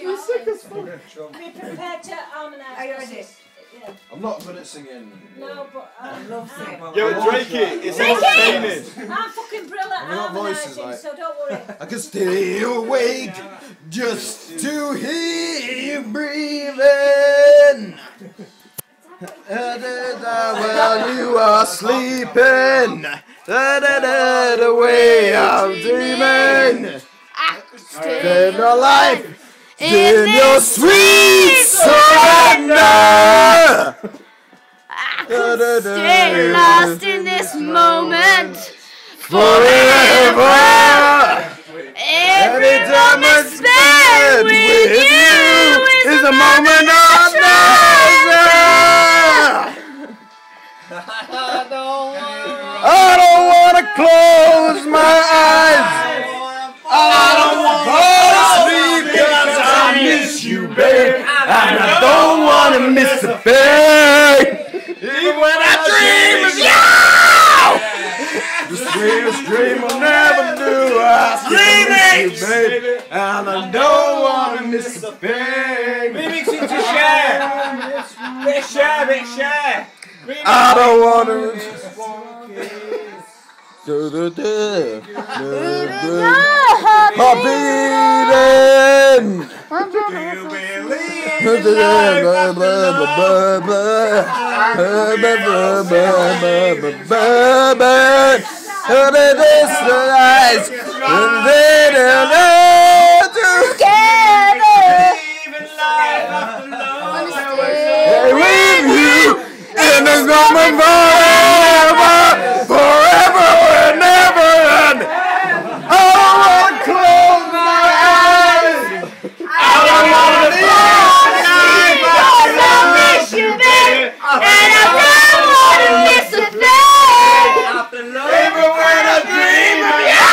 You're sick as fuck. Be prepared to harmonise. Are you ready? Yeah. I'm not good at singing. No, but um, I love singing. Yeah, but Drake it. It's Drake it! entertaining. I'm fucking brilliant at Have we got voices, harmonising, like- so don't worry. I can stay awake just to hear you breathing. Da, da, da, While you are sleeping, da, da, da, the way I'm dreaming. Spend your life in your sweet surrender. Da, da, da, Stay lost in this moment. Forever. Every Every time I moment spent with you is a moment of pleasure. I don't wanna close my miss babe. And I don't wanna miss a thing. Even when I dream of you. The sweetest dream will never do. I still miss you, babe. And I don't wanna miss a thing. Remix it to share. Bit share, bit share. I don't wanna miss do do do do do. Heart beating. Do together. Believe in life after love. Stay with you in this moment forever, forever and ever. And I don't wanna close my eyes. I don't wanna Because I miss you, babe. And I don't wanna miss a thing. After love. Even when I dream of you,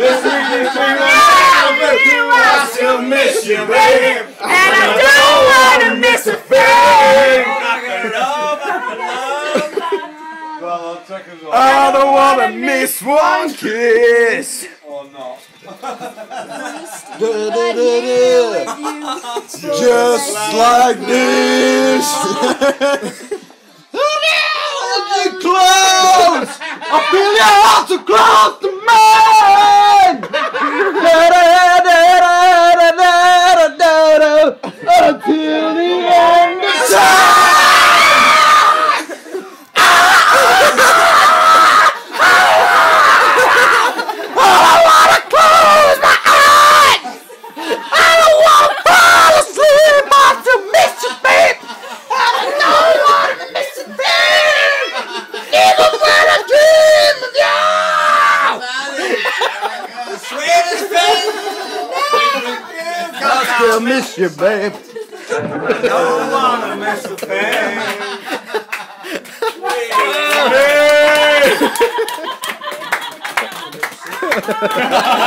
this sweetest dream of you, I still miss you, babe. And I don't wanna miss a thing. After love, after love. Well, I'll take us on. I don't wanna miss one kiss. Or oh, not. Just like this. Hold you close. I feel your heart so close to mine. Until the end of time. I wanna close my eyes. I don't wanna fall asleep. I still miss you, babe. I don't wanna miss a thing. Even when I dream of you. The sweetest thing. I still miss you, babe. I Don't wanna miss you, babe. Hey!